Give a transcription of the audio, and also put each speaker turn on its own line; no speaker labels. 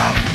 down